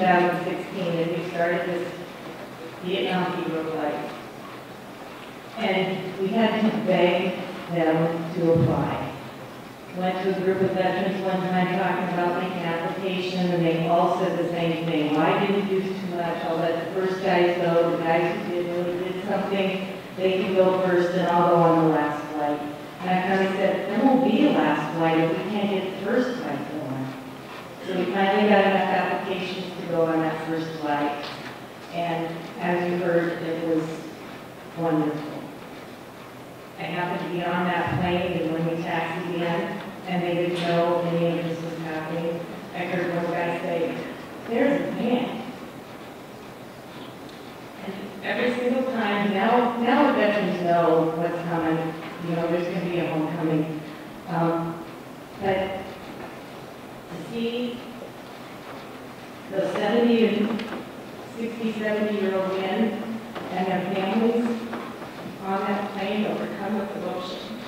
2016, and we started this Vietnam hero flight. And we had to beg them to apply. Went to a group of veterans one time talking about making application, and they all said the same thing. Why didn't you do too much? I'll let the first guys go, the guys who did really did something, they can go first, and I'll go on the last flight. And I finally said, there won't be a last flight if we can't get the first flight going. So we finally got enough go on that first flight. And as you heard, it was wonderful. I happened to be on that plane and when we taxied in, and they didn't know any of this was happening, I heard one guy say, there's a man. And every single time, now, now veterans know what's coming, you know, there's gonna be a homecoming. Um, but to see the 70 and 60, 70 year old men and their families on that plane overcome with emotion.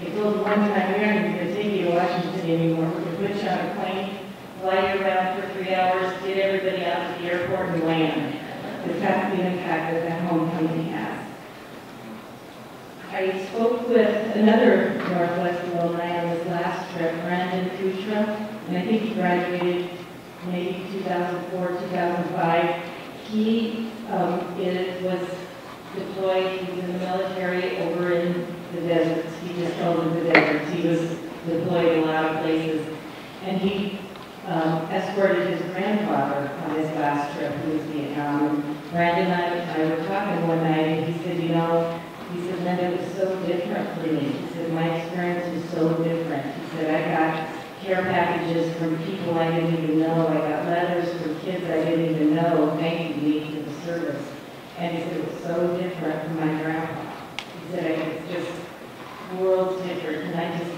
They told one time, we even going to take you to Washington anymore, going to put you on a plane, fly you around for three hours, get everybody out to the airport and land. Because that's the impact that that homecoming has. I spoke with another Northwest alumni on this last trip, Brandon Kuchra, and I think he graduated maybe 2004, 2005. He um, was deployed, he was in the military over in the deserts. He just called them the deserts. He was deployed in a lot of places. And he um, escorted his grandfather on his last trip, who was Vietnam. And Brandon and I, I were talking one night, and he said, you know, he said, Linda, it was so different for me. He said, my experience was so different. He said, I got care packages from people I didn't even know. I got letters from kids I didn't even know thanking me for the service. And he said, it was so different from my grandpa. He said, it's just worlds different. And I just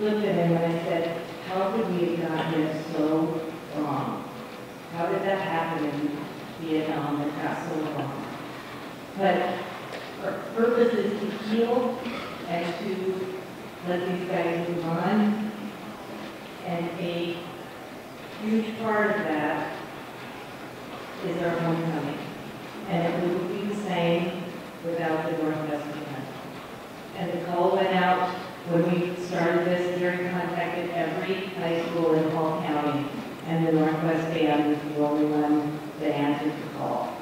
looked at him and I said, how could we have gotten it so wrong? How did that happen in Vietnam that got so wrong? But our purpose is to heal and to let these guys move on. And a huge part of that is our homecoming. And it wouldn't be the same without the Northwest Band. And the call went out when we started this, Gary contacted every high school in Hall County, and the Northwest Band was the only one that answered the call.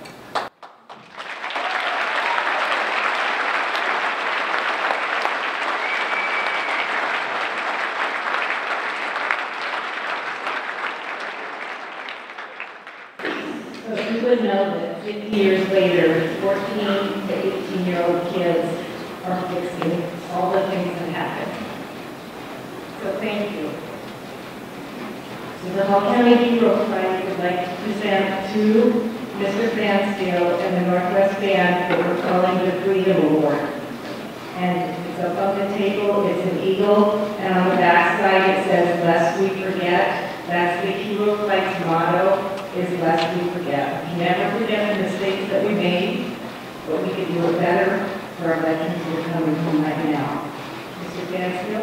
So you would know that 50 years later, 14 to 18-year-old kids are fixing all the things that happened. So thank you. So the Hall County Hero Prize would like to present to Mr. Mansfield and the Northwest Band what we're calling the Freedom Award. And it's up on the table, it's an eagle, and on the back side it says, lest we forget. That's the Hero Flight's motto, is lest we forget. We never forget the mistakes that we made, but we can do it better for our veterans who are coming home right now. Mr. Mansfield?